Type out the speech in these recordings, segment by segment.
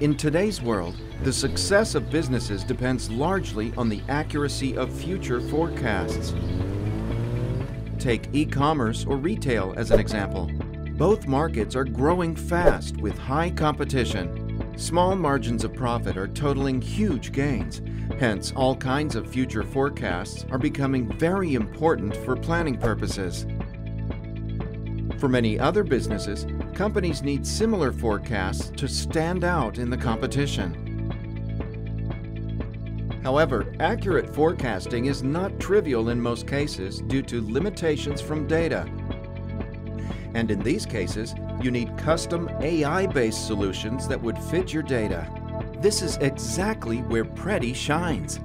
In today's world, the success of businesses depends largely on the accuracy of future forecasts. Take e-commerce or retail as an example. Both markets are growing fast with high competition. Small margins of profit are totaling huge gains. Hence, all kinds of future forecasts are becoming very important for planning purposes. For many other businesses, companies need similar forecasts to stand out in the competition. However, accurate forecasting is not trivial in most cases due to limitations from data. And in these cases, you need custom AI-based solutions that would fit your data. This is exactly where Predy shines.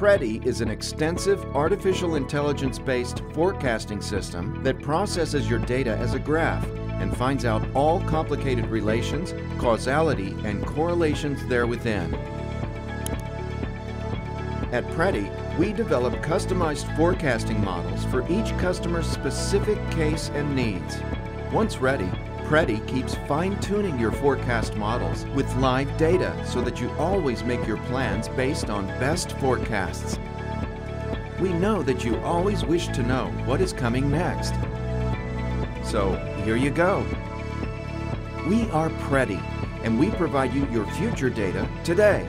Predy is an extensive artificial intelligence-based forecasting system that processes your data as a graph and finds out all complicated relations, causality, and correlations there within. At Predy, we develop customized forecasting models for each customer's specific case and needs. Once ready, Predy keeps fine-tuning your forecast models with live data so that you always make your plans based on best forecasts. We know that you always wish to know what is coming next. So here you go. We are Predy, and we provide you your future data today.